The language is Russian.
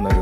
となる